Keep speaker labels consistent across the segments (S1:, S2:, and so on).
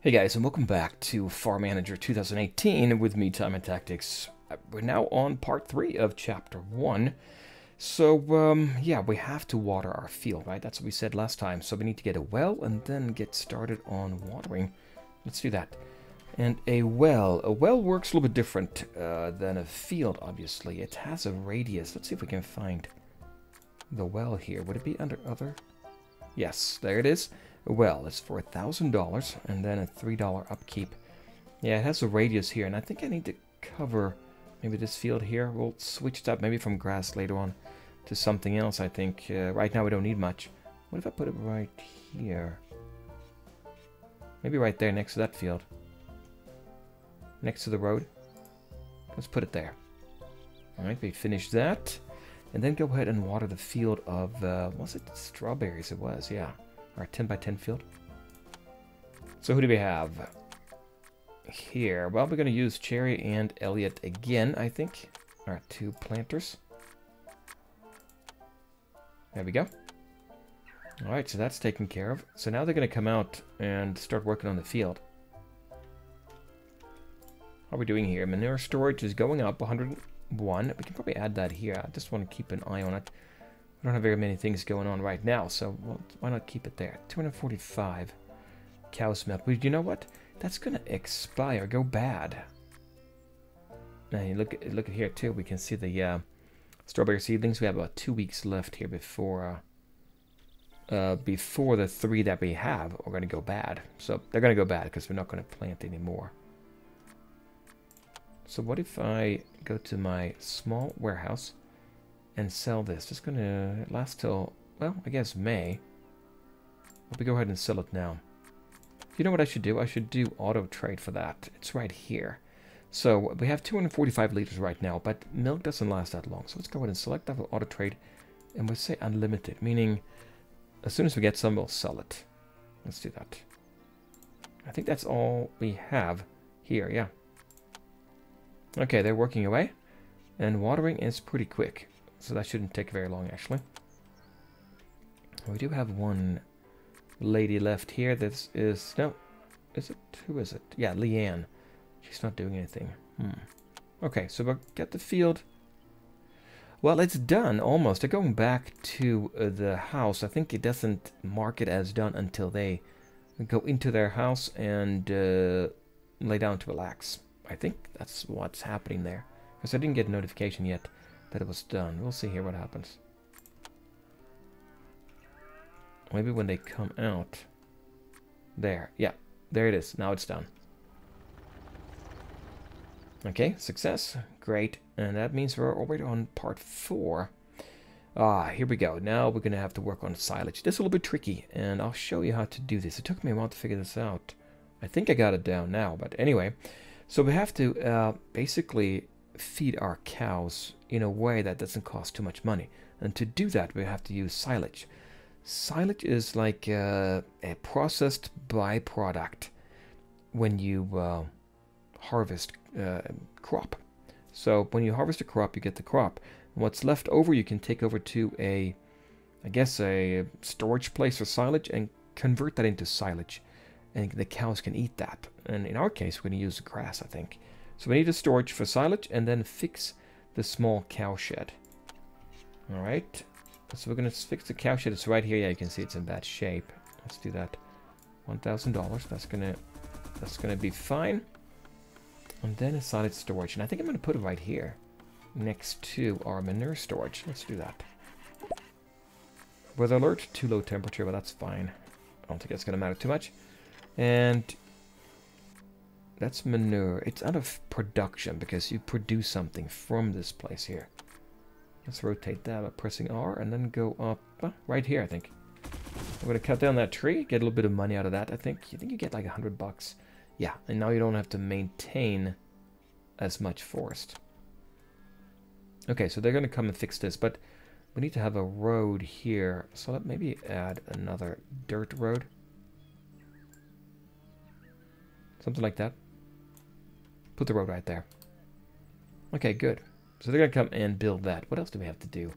S1: Hey guys, and welcome back to Farm Manager 2018 with me, Time and Tactics. We're now on part 3 of Chapter 1. So, um, yeah, we have to water our field, right? That's what we said last time. So we need to get a well and then get started on watering. Let's do that. And a well. A well works a little bit different uh, than a field, obviously. It has a radius. Let's see if we can find the well here. Would it be under other? Yes, there it is. Well. It's for a $1,000 and then a $3 upkeep. Yeah, it has a radius here, and I think I need to cover maybe this field here. We'll switch it up maybe from grass later on to something else, I think. Uh, right now we don't need much. What if I put it right here? Maybe right there next to that field. Next to the road. Let's put it there. Alright, we finished that. And then go ahead and water the field of, uh, was it strawberries? It was, yeah. Our 10 by 10 field. So who do we have? Here, well, we're going to use Cherry and Elliot again, I think. Our two planters. There we go. Alright, so that's taken care of. So now they're going to come out and start working on the field. How are we doing here? Manure storage is going up 101. We can probably add that here. I just want to keep an eye on it. We don't have very many things going on right now, so why not keep it there? 245 cow's milk. But you know what? That's going to expire, go bad. Now, you look, look at here, too. We can see the uh, strawberry seedlings. We have about two weeks left here before... Uh, uh, before the three that we have are going to go bad. So they're going to go bad because we're not going to plant anymore. So what if I go to my small warehouse and sell this? It's going to last till, well, I guess May. Let me go ahead and sell it now. You know what I should do? I should do auto trade for that. It's right here. So we have 245 liters right now, but milk doesn't last that long. So let's go ahead and select that for auto trade. And we'll say unlimited, meaning as soon as we get some, we'll sell it. Let's do that. I think that's all we have here, yeah. Okay, they're working away. And watering is pretty quick. So that shouldn't take very long, actually. We do have one lady left here. This is... No. Is it? Who is it? Yeah, Leanne. She's not doing anything. Hmm. Okay, so we'll get the field. Well, it's done, almost. They're going back to uh, the house. I think it doesn't mark it as done until they go into their house and uh, lay down to relax. I think that's what's happening there. Because I didn't get a notification yet that it was done. We'll see here what happens. Maybe when they come out. There. Yeah. There it is. Now it's done. Okay. Success. Great. And that means we're already on part four. Ah, here we go. Now we're going to have to work on silage. This is a little bit tricky, and I'll show you how to do this. It took me a while to figure this out. I think I got it down now, but anyway. So we have to uh, basically feed our cows in a way that doesn't cost too much money. And to do that, we have to use silage. Silage is like uh, a processed byproduct when you uh, harvest uh, crop. So when you harvest a crop, you get the crop. What's left over, you can take over to a, I guess, a storage place for silage and convert that into silage. And the cows can eat that. And in our case, we're going to use grass, I think. So we need a storage for silage and then fix the small cow shed. All right. So we're going to fix the cow shed. It's right here. Yeah, you can see it's in bad shape. Let's do that. $1,000. That's going to that's going to be fine. And then a solid storage. And I think I'm going to put it right here next to our manure storage. Let's do that. Weather alert, too low temperature, but that's fine. I don't think that's going to matter too much. And that's manure. It's out of production because you produce something from this place here. Let's rotate that by pressing R and then go up uh, right here, I think. I'm going to cut down that tree, get a little bit of money out of that, I think. You think you get like a hundred bucks. Yeah, and now you don't have to maintain as much forest. Okay, so they're going to come and fix this, but we need to have a road here. So let maybe add another dirt road. Something like that. Put the road right there. Okay, good. So they're going to come and build that. What else do we have to do?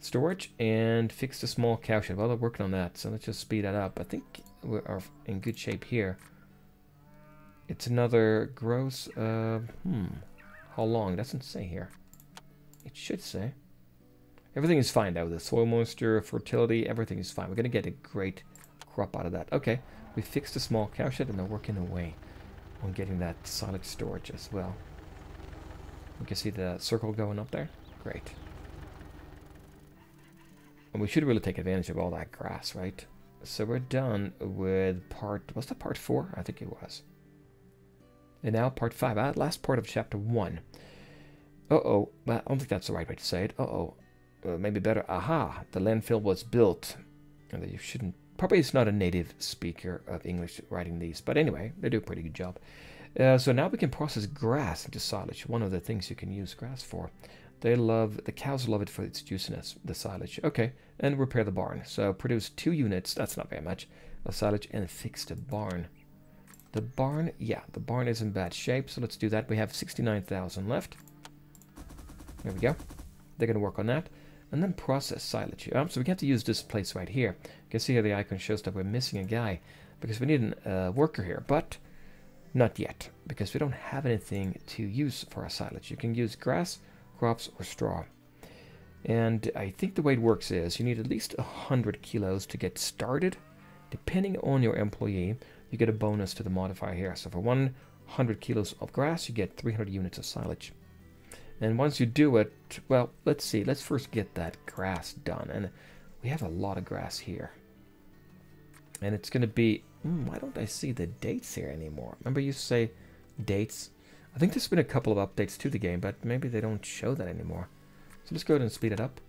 S1: storage and fix the small cowshed. Well, they're working on that, so let's just speed that up. I think we are in good shape here. It's another gross, uh, hmm, how long? It doesn't say here. It should say. Everything is fine now. The soil moisture, fertility, everything is fine. We're going to get a great crop out of that. Okay, we fixed the small cowshed and they're working away on getting that solid storage as well. You can see the circle going up there. Great. And we should really take advantage of all that grass, right? So we're done with part... Was that part 4? I think it was. And now part 5. Uh, last part of chapter 1. Uh-oh. Well, I don't think that's the right way to say it. Uh-oh. Uh, maybe better. Aha! The landfill was built. And that you shouldn't... Probably it's not a native speaker of English writing these. But anyway, they do a pretty good job. Uh, so now we can process grass into silage. One of the things you can use grass for. They love, the cows love it for its juiciness, the silage. Okay, and repair the barn. So produce two units, that's not very much, of silage and fix the barn. The barn, yeah, the barn is in bad shape, so let's do that. We have 69,000 left. There we go. They're going to work on that. And then process silage. Um, so we have to use this place right here. You can see here the icon shows that we're missing a guy because we need a uh, worker here, but not yet because we don't have anything to use for our silage. You can use grass, crops, or straw. And I think the way it works is you need at least 100 kilos to get started. Depending on your employee, you get a bonus to the modifier here. So for 100 kilos of grass, you get 300 units of silage. And once you do it, well, let's see. Let's first get that grass done. And we have a lot of grass here. And it's going to be... Hmm, why don't I see the dates here anymore? Remember you say dates? I think there's been a couple of updates to the game, but maybe they don't show that anymore. So let's go ahead and speed it up.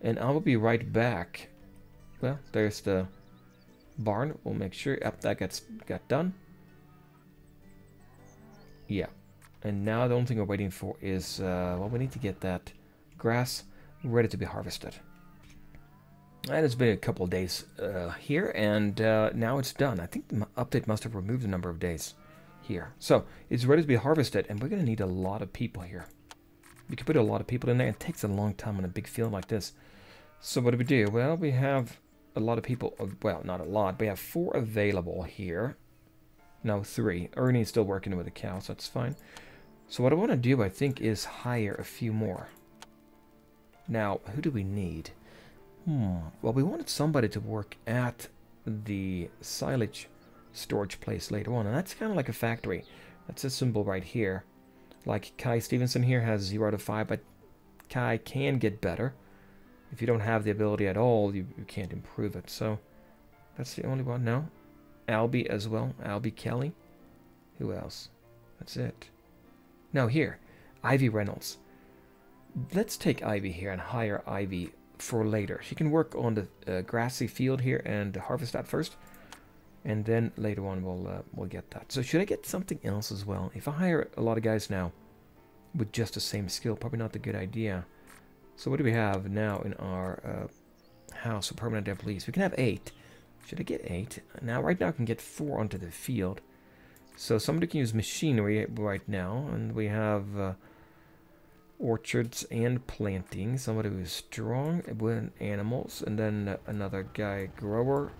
S1: And I will be right back. Well, there's the barn. We'll make sure that gets got done. Yeah. And now the only thing we're waiting for is, uh, well, we need to get that grass ready to be harvested. And it's been a couple of days uh, here, and uh, now it's done. I think the update must have removed a number of days here. So it's ready to be harvested, and we're going to need a lot of people here. We can put a lot of people in there. It takes a long time on a big field like this. So what do we do? Well, we have a lot of people. Uh, well, not a lot. We have four available here. No, three. Ernie's still working with the cows. So that's fine. So what I want to do, I think, is hire a few more. Now, who do we need? Hmm. Well, we wanted somebody to work at the silage storage place later on. And that's kind of like a factory. That's a symbol right here. Like Kai Stevenson here has 0 to 5, but Kai can get better. If you don't have the ability at all, you, you can't improve it. So that's the only one. No. Albie as well. Albie Kelly. Who else? That's it. No, here. Ivy Reynolds. Let's take Ivy here and hire Ivy for later. She can work on the uh, grassy field here and harvest that first and then later on we'll uh, we'll get that. So should I get something else as well? If I hire a lot of guys now with just the same skill, probably not a good idea. So what do we have now in our uh, house of permanent employees? We can have eight. Should I get eight? Now, right now I can get four onto the field. So somebody can use machinery right now, and we have uh, orchards and planting. Somebody who's strong with animals, and then another guy grower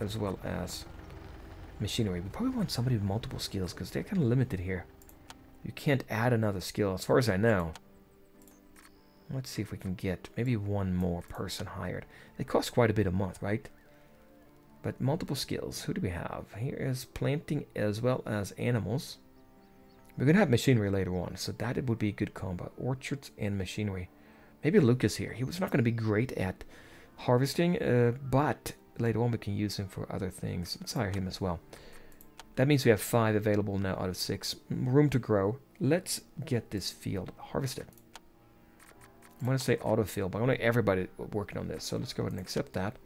S1: as well as machinery. We probably want somebody with multiple skills because they're kind of limited here. You can't add another skill as far as I know. Let's see if we can get maybe one more person hired. They cost quite a bit a month, right? But multiple skills. Who do we have? Here is planting as well as animals. We're going to have machinery later on, so that it would be a good combo. Orchards and machinery. Maybe Lucas here. He was not going to be great at harvesting, uh, but later on we can use him for other things. Let's hire him as well. That means we have five available now out of six. Room to grow. Let's get this field harvested. I'm to say auto autofill, but I want everybody working on this. So let's go ahead and accept that.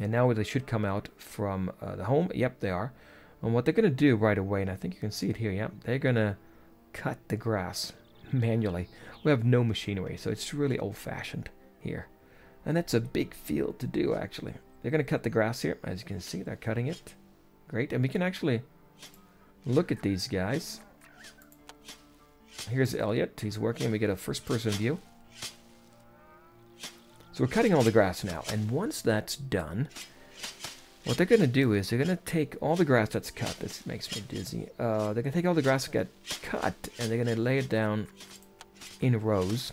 S1: And now they should come out from uh, the home. Yep, they are. And what they're going to do right away, and I think you can see it here, yep, they're going to cut the grass manually. We have no machinery, so it's really old-fashioned here. And that's a big field to do, actually. They're going to cut the grass here. As you can see, they're cutting it. Great. And we can actually look at these guys. Here's Elliot. He's working. We get a first-person view. So we're cutting all the grass now, and once that's done, what they're going to do is they're going to take all the grass that's cut. This makes me dizzy. Uh, they're going to take all the grass that got cut, and they're going to lay it down in rows.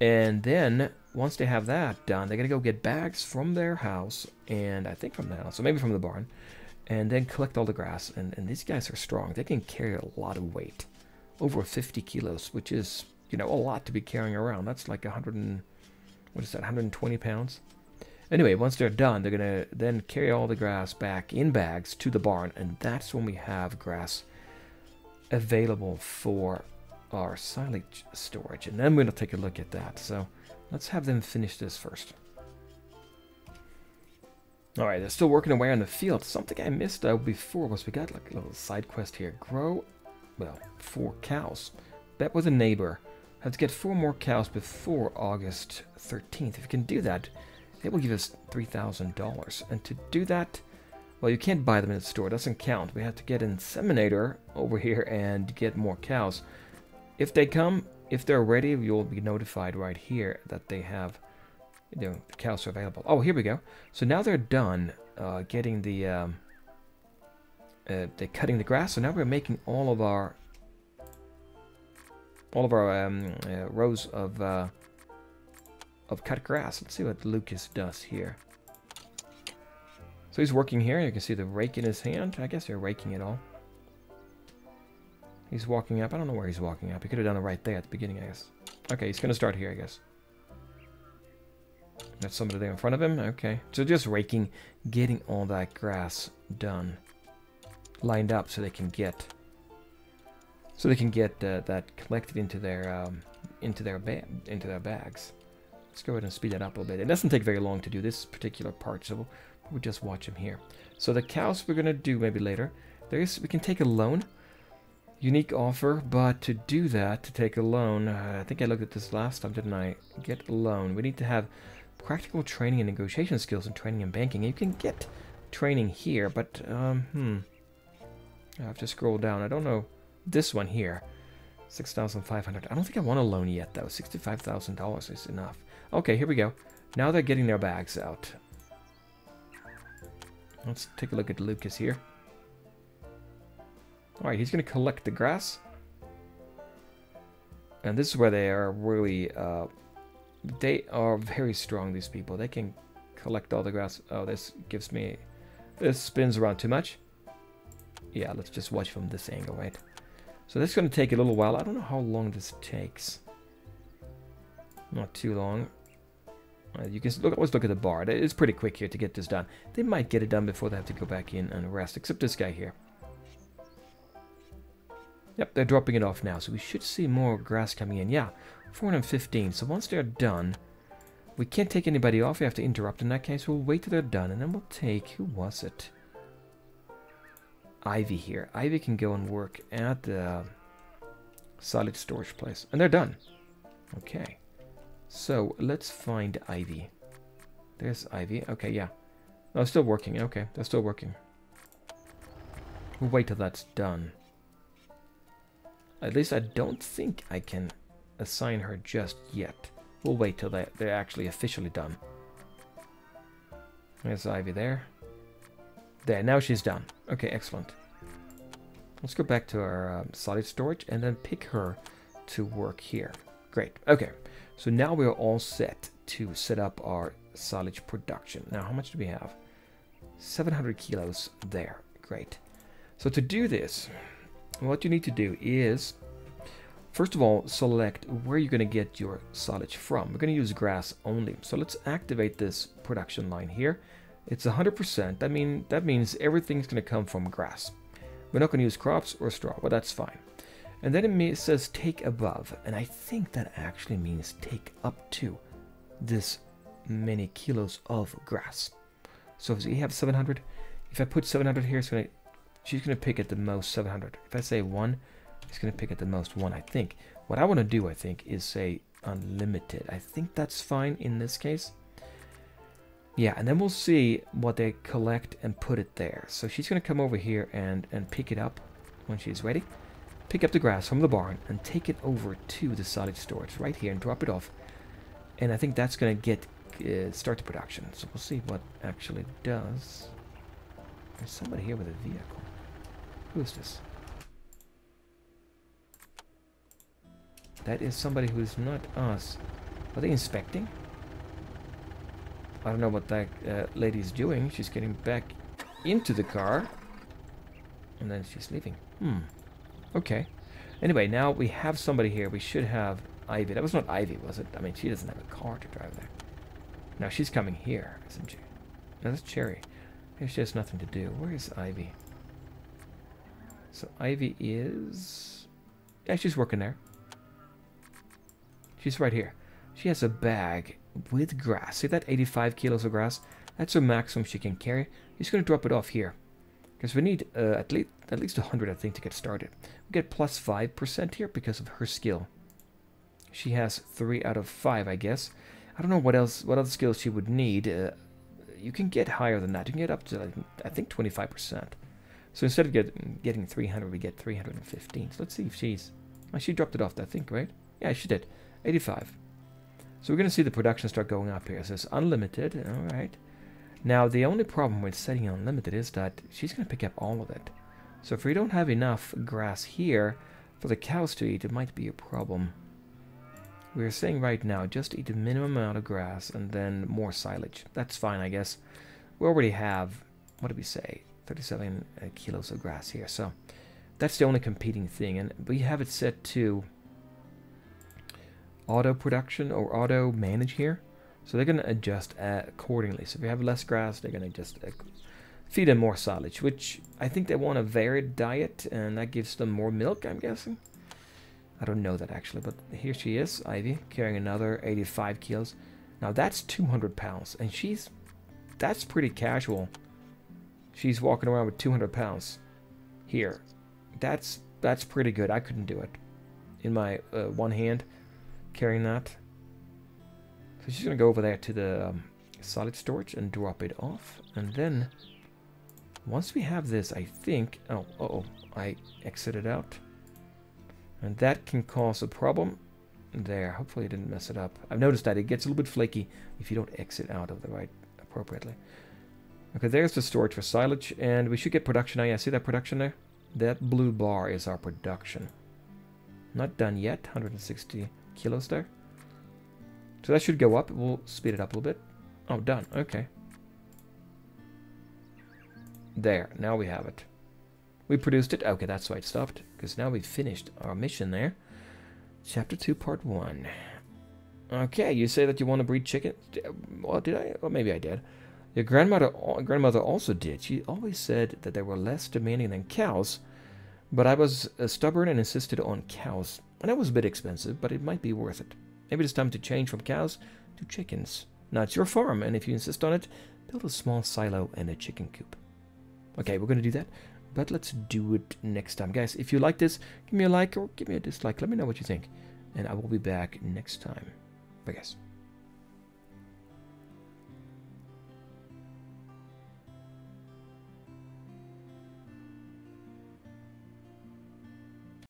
S1: And then, once they have that done, they're going to go get bags from their house, and I think from the house, so maybe from the barn, and then collect all the grass. And, and these guys are strong. They can carry a lot of weight. Over 50 kilos, which is, you know, a lot to be carrying around. That's like 100 and what is that, 120 pounds? Anyway, once they're done, they're going to then carry all the grass back in bags to the barn, and that's when we have grass available for our silage storage. And then we're going to take a look at that. So let's have them finish this first. All right, they're still working away on the field. Something I missed though before was we got like a little side quest here. Grow, well, four cows. Bet with a neighbor have to get four more cows before August 13th. If you can do that, it will give us $3,000. And to do that, well, you can't buy them in the store. It doesn't count. We have to get an inseminator over here and get more cows. If they come, if they're ready, you'll be notified right here that they have, you know, the cows are available. Oh, here we go. So now they're done uh, getting the, um, uh, they're cutting the grass. So now we're making all of our all of our um, uh, rows of uh, of cut grass. Let's see what Lucas does here. So he's working here. You can see the rake in his hand. I guess they're raking it all. He's walking up. I don't know where he's walking up. He could have done it right there at the beginning, I guess. Okay, he's going to start here, I guess. That's somebody there in front of him. Okay. So just raking, getting all that grass done. Lined up so they can get so they can get uh, that collected into their um, into their into their bags. Let's go ahead and speed that up a little bit. It doesn't take very long to do this particular part, so we'll, we'll just watch them here. So the cows we're gonna do maybe later. There is we can take a loan, unique offer, but to do that, to take a loan, uh, I think I looked at this last time, didn't I? Get a loan. We need to have practical training and negotiation skills and training in banking. You can get training here, but um, hmm. I have to scroll down. I don't know this one here, 6500 I don't think I want a loan yet, though. $65,000 is enough. Okay, here we go. Now they're getting their bags out. Let's take a look at Lucas here. Alright, he's going to collect the grass. And this is where they are really... Uh, they are very strong, these people. They can collect all the grass. Oh, this gives me... This spins around too much. Yeah, let's just watch from this angle, right? So this is going to take a little while. I don't know how long this takes. Not too long. Uh, you can look, always look at the bar. It's pretty quick here to get this done. They might get it done before they have to go back in and rest, except this guy here. Yep, they're dropping it off now, so we should see more grass coming in. Yeah, 415. So once they're done, we can't take anybody off. We have to interrupt in that case. We'll wait till they're done, and then we'll take... Who was it? Ivy here. Ivy can go and work at the um, solid storage place. And they're done. Okay. So let's find Ivy. There's Ivy. Okay, yeah. Oh, still working. Okay, they're still working. We'll wait till that's done. At least I don't think I can assign her just yet. We'll wait till they, they're actually officially done. There's Ivy there. There, now she's done. Okay, excellent. Let's go back to our um, solid storage and then pick her to work here. Great. Okay, so now we're all set to set up our silage production. Now, how much do we have? 700 kilos there. Great. So to do this, what you need to do is, first of all, select where you're going to get your silage from. We're going to use grass only. So let's activate this production line here. It's 100%. I mean, that means everything's going to come from grass. We're not going to use crops or straw, but that's fine. And then it says take above, and I think that actually means take up to this many kilos of grass. So if we have 700, if I put 700 here, it's gonna, she's going to pick at the most 700. If I say 1, it's going to pick at the most 1, I think. What I want to do, I think, is say unlimited. I think that's fine in this case. Yeah, and then we'll see what they collect and put it there. So she's going to come over here and, and pick it up when she's ready. Pick up the grass from the barn and take it over to the solid storage right here and drop it off. And I think that's going to get uh, start the production. So we'll see what actually does. There's somebody here with a vehicle. Who is this? That is somebody who's not us. Are they inspecting? I don't know what that uh, is doing. She's getting back into the car. And then she's leaving. Hmm. Okay. Anyway, now we have somebody here. We should have Ivy. That was not Ivy, was it? I mean, she doesn't have a car to drive there. Now she's coming here, isn't she? No, that's Cherry. She has nothing to do. Where is Ivy? So Ivy is... Yeah, she's working there. She's right here. She has a bag with grass. See that 85 kilos of grass? That's her maximum she can carry. She's going to drop it off here. Because we need uh, at least at least 100, I think, to get started. We get plus 5% here because of her skill. She has 3 out of 5, I guess. I don't know what else, what other skills she would need. Uh, you can get higher than that. You can get up to, I think, 25%. So instead of get, getting 300, we get 315. So let's see if she's... She dropped it off, I think, right? Yeah, she did. 85. So we're going to see the production start going up here. It says unlimited. All right. Now, the only problem with setting unlimited is that she's going to pick up all of it. So if we don't have enough grass here for the cows to eat, it might be a problem. We're saying right now, just eat the minimum amount of grass and then more silage. That's fine, I guess. We already have, what did we say, 37 uh, kilos of grass here. So that's the only competing thing. And we have it set to auto production or auto manage here. So they're going to adjust accordingly. So if you have less grass, they're going to just uh, feed them more silage, which I think they want a varied diet, and that gives them more milk, I'm guessing. I don't know that actually, but here she is, Ivy, carrying another 85 kilos. Now that's 200 pounds, and she's, that's pretty casual. She's walking around with 200 pounds here. That's, that's pretty good. I couldn't do it in my uh, one hand carrying that. So she's going to go over there to the um, solid storage and drop it off. And then, once we have this, I think... Oh, uh oh I exited out. And that can cause a problem there. Hopefully I didn't mess it up. I've noticed that it gets a little bit flaky if you don't exit out of the right appropriately. Okay, there's the storage for silage, and we should get production now. Yeah, see that production there? That blue bar is our production. Not done yet, 160 kilos there. So that should go up. We'll speed it up a little bit. Oh, done. Okay. There. Now we have it. We produced it. Okay, that's why it stopped. Because now we've finished our mission there. Chapter 2, Part 1. Okay, you say that you want to breed chickens. Well, did I? Well, maybe I did. Your grandmother, grandmother also did. She always said that they were less demanding than cows, but I was uh, stubborn and insisted on cows. And it was a bit expensive, but it might be worth it. Maybe it's time to change from cows to chickens. Now, it's your farm, and if you insist on it, build a small silo and a chicken coop. Okay, we're going to do that, but let's do it next time. Guys, if you like this, give me a like or give me a dislike. Let me know what you think, and I will be back next time. Bye, guys.